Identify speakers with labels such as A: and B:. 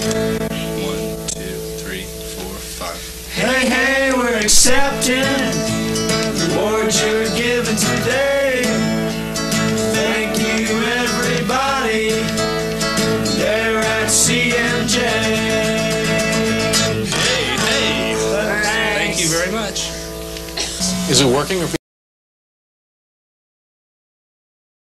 A: One, two, three, four, five.
B: Hey, hey, we're accepting the awards you're given today. Thank you, everybody, there at CMJ.
A: Hey, hey. Thank you very much.
C: Is it working? Or